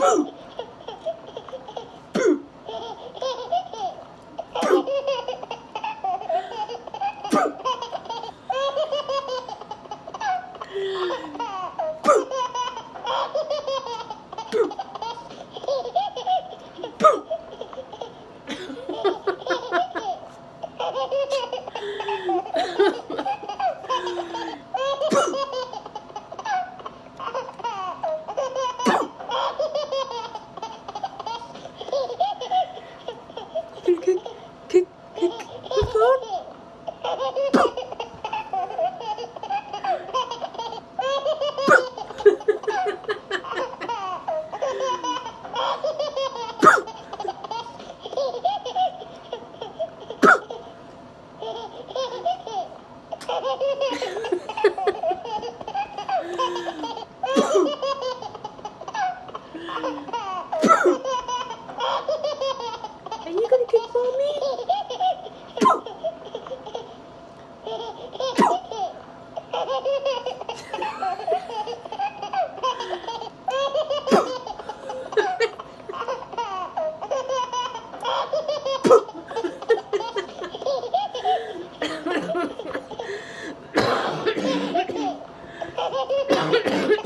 Woo! Kick, kick, kick the make him laugh.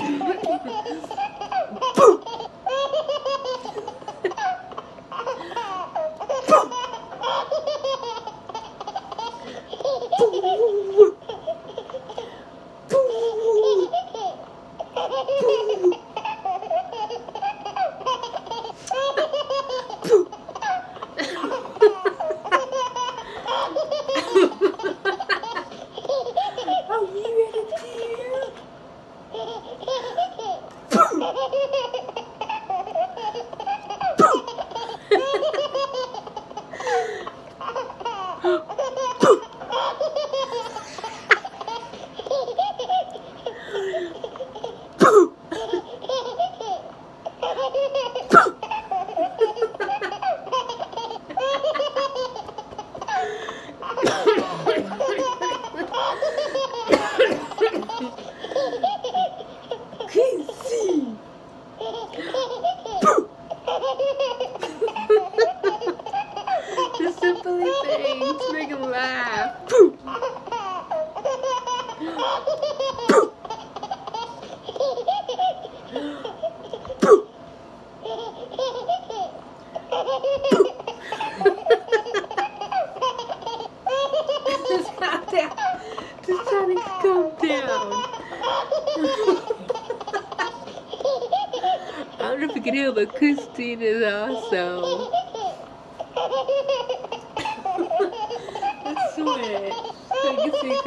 Just calm down. Just trying to calm down. I don't know if you can hear, but Christine is awesome. I swear. I can see it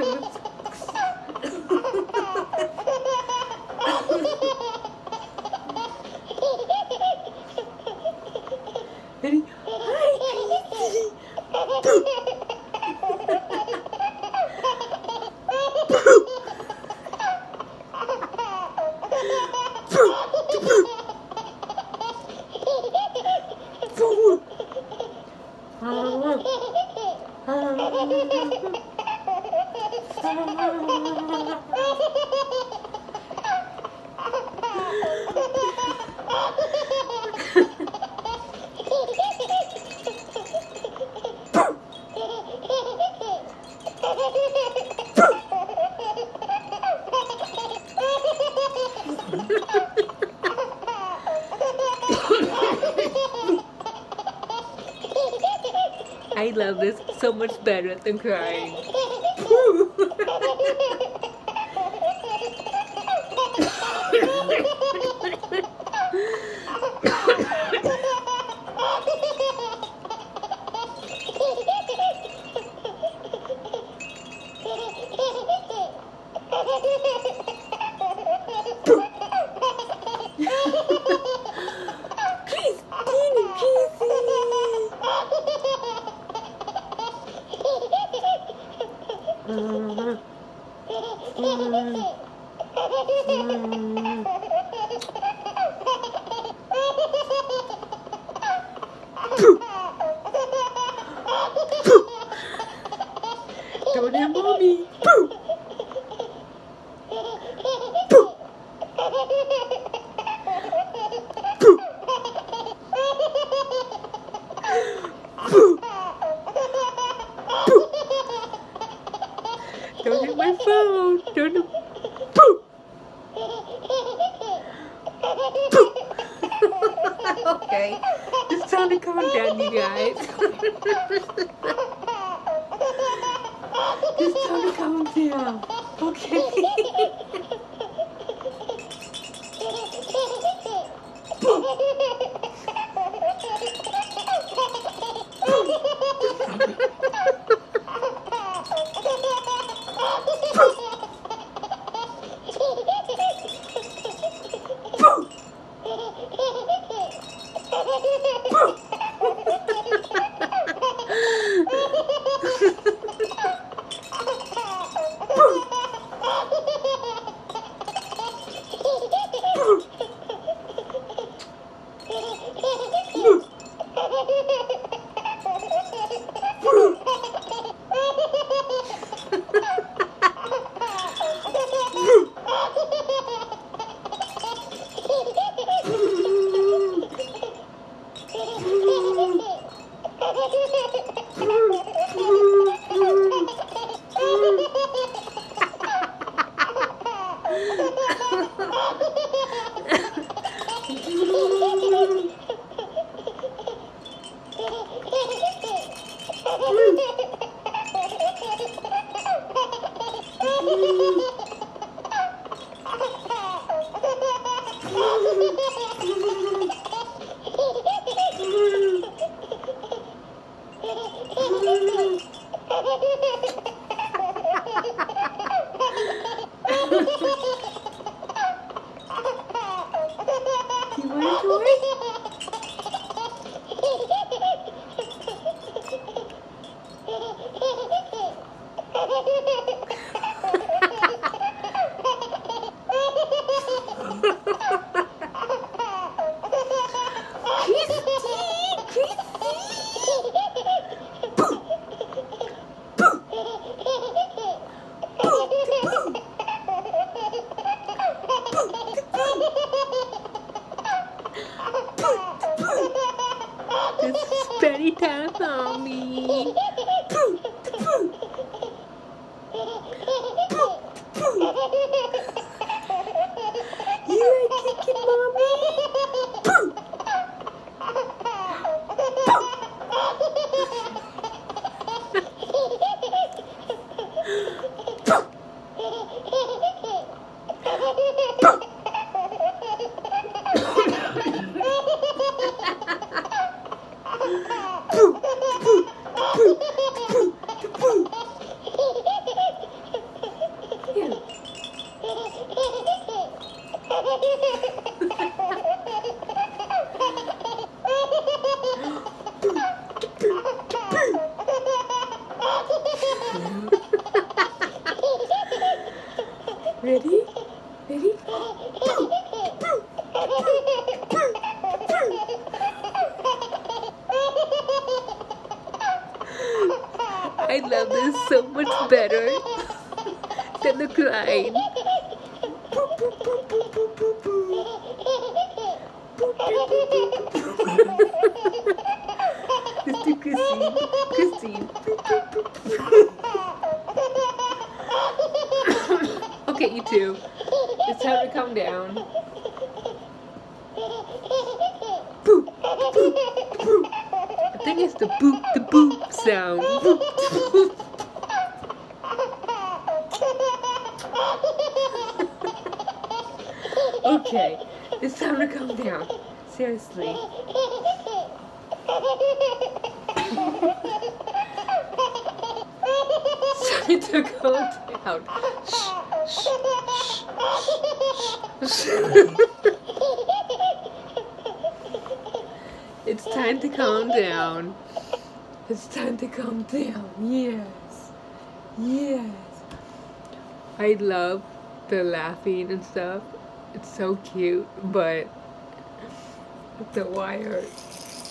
I love this so much better than crying. Don't hit mommy. Boo. Boo. Boo. Okay. It's time to calm down, you guys. It's time to calm down. Okay. Oh, my God. It's Betty time for me. You like kicking mommy? Yeah. Ready? Ready? I love this so much better than the Klein. Let's Christine. Christine. okay, you two. It's time to calm down. Boop, boop, boop. I think it's the boop, the boop sound. Boop, boop. Okay, it's time to calm down. Seriously. Time to go down. Shh, shh, shh, shh. It's time to calm down. It's time to calm down. Yes. Yes. I love the laughing and stuff. It's so cute, but the wire.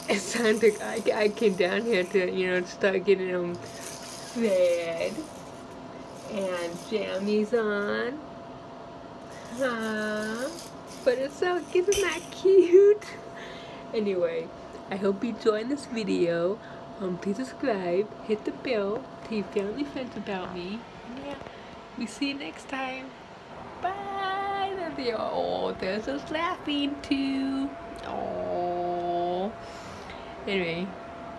It's time to. I, I came down here to, you know, start getting them fed. And jammies on. Huh? But it's so, cute, isn't that cute? Anyway, I hope you enjoyed this video. Um, please subscribe, hit the bell, tell your family friends about me. Yeah. We see you next time. Bye oh, they're laughing too. Oh. Anyway,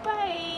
bye.